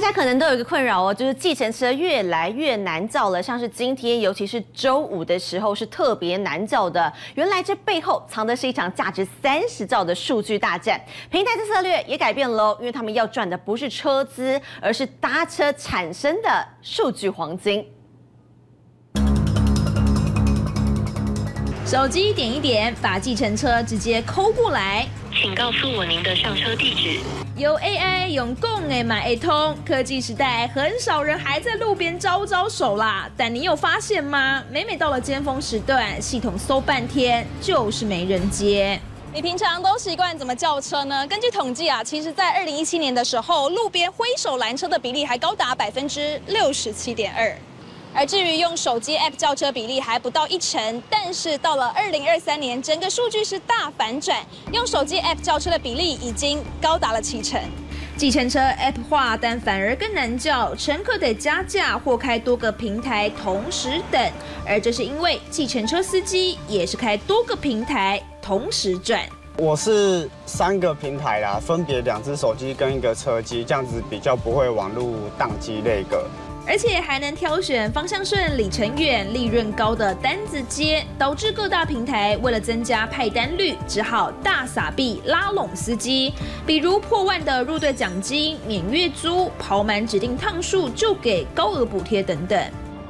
大家可能都有一个困扰哦，就是计程车越来越难叫了，像是今天，尤其是周五的时候是特别难叫的。原来这背后藏的是一场价值三十兆的数据大战，平台的策略也改变了，因为他们要赚的不是车资，而是搭车产生的数据黄金。手机点一点，把计程车直接抠过来。请告诉我您的上车地址。有 AI 用共诶买 A 通，科技时代很少人还在路边招招手啦。但你有发现吗？每每到了尖峰时段，系统搜半天就是没人接。你平常都习惯怎么叫车呢？根据统计啊，其实在二零一七年的时候，路边挥手拦车的比例还高达百分之六十七点二。而至于用手机 App 叫车比例还不到一成，但是到了二零二三年，整个数据是大反转，用手机 App 叫车的比例已经高达了七成。计程车 App 化，但反而更难叫，乘客得加价或开多个平台同时等，而这是因为计程车司机也是开多个平台同时转。我是三个平台啦，分别两只手机跟一个车机，这样子比较不会网络宕机那个。而且还能挑选方向顺、里程远、利润高的单子接，导致各大平台为了增加派单率，只好大撒币拉拢司机。比如破万的入队奖金、免月租、跑满指定趟数就给高额补贴等等。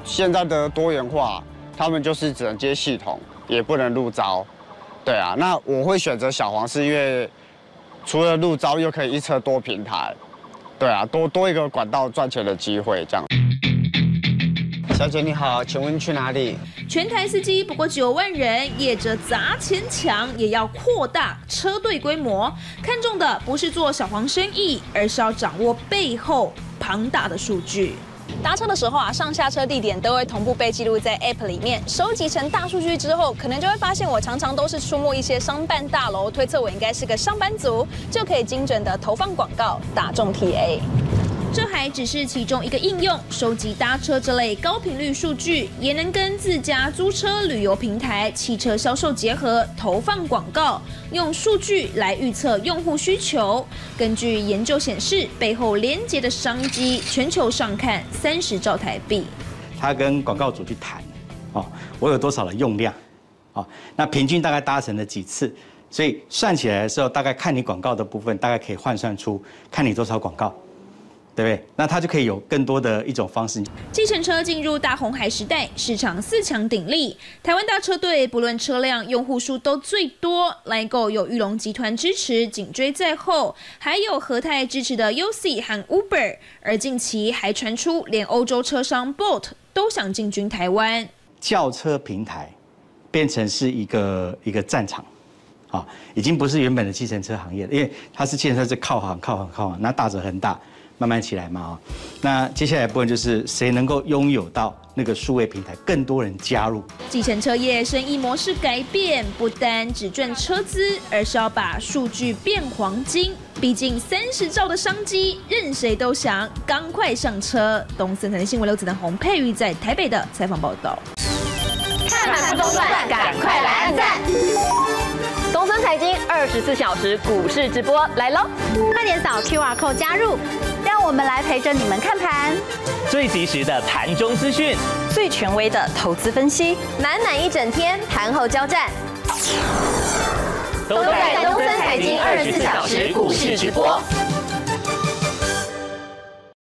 现在的多元化，他们就是只能接系统，也不能入招。对啊，那我会选择小黄，是因为除了入招，又可以一车多平台。对啊，多多一个管道赚钱的机会，这样。小姐你好，请问去哪里？全台司机不过九万人，业者砸钱抢，也要扩大车队规模。看中的不是做小黄生意，而是要掌握背后庞大的数据。搭车的时候啊，上下车地点都会同步被记录在 App 里面，收集成大数据之后，可能就会发现我常常都是出没一些商办大楼，推测我应该是个上班族，就可以精准的投放广告，打中 TA。只是其中一个应用，收集搭车这类高频率数据，也能跟自家租车旅游平台、汽车销售结合，投放广告，用数据来预测用户需求。根据研究显示，背后连接的商机，全球上看三十兆台币。他跟广告主去谈，哦，我有多少的用量，哦，那平均大概搭乘了几次，所以算起来的时候，大概看你广告的部分，大概可以换算出看你多少广告。对不对？那它就可以有更多的一种方式。计程车进入大红海时代，市场四强鼎立。台湾大车队不论车辆、用户数都最多。来购有玉龙集团支持，紧追在后，还有和泰支持的 UC 和 Uber。而近期还传出，连欧洲车商 Bolt 都想进军台湾。轿车平台变成是一个一个战场，啊，已经不是原本的计程车行业了，因为它是计程车是靠行靠行靠行，那大者很大。慢慢起来嘛啊，那接下来部分就是谁能够拥有到那个数位平台，更多人加入。计程车业生意模式改变，不单只赚车资，而是要把数据变黄金。毕竟三十兆的商机，任谁都想赶快上车。东森财经新闻刘子腾、洪佩玉在台北的采访报道。看盘不中断，赶快来按赞。东森财经二十四小时股市直播来喽，快点扫 QR code 加入。让我们来陪着你们看盘，最及时的盘中资讯，最权威的投资分析，满满一整天盘后交战，都在东森财经二十四小时股市直播。